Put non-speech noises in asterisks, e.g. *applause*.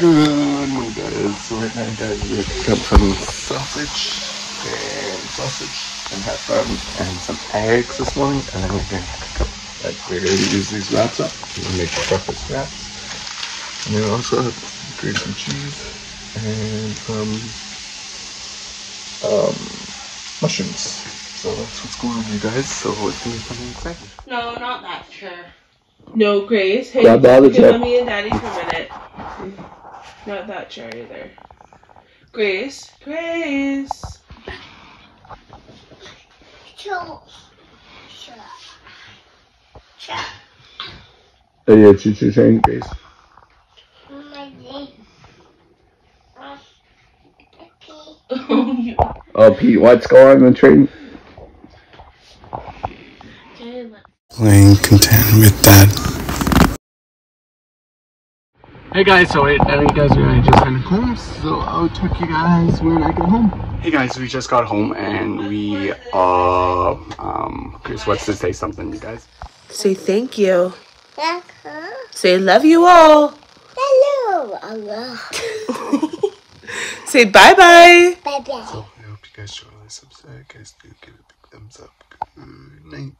Good morning, guys. So right now, guys, we're cooking up some sausage and sausage and have um, and some eggs this morning, and then we're gonna cook up. Like we're gonna use these wraps up. We're gonna make breakfast wraps, and then also grate some cheese and some um, mushrooms. So that's what's going on, you guys. So it's gonna be something exciting. No, not that sure No, Grace. Hey, Grab the other look at mommy and daddy for a minute. Not that chair either. Grace. Grace. Oh yeah, choo choo train, Grace. Oh, you. Oh, Pete, what's going on the train? Playing content with that. Hey guys, so wait, I think you guys are just heading home, so I'll talk to you guys when I get home. Hey guys, we just got home and we uh um Chris wants to say something, you guys. Say thank you. Say love you all. Hello, Allah. *laughs* Say bye bye. Bye bye. So I hope you guys enjoy this episode. Guys, do give it a big thumbs up. Good night.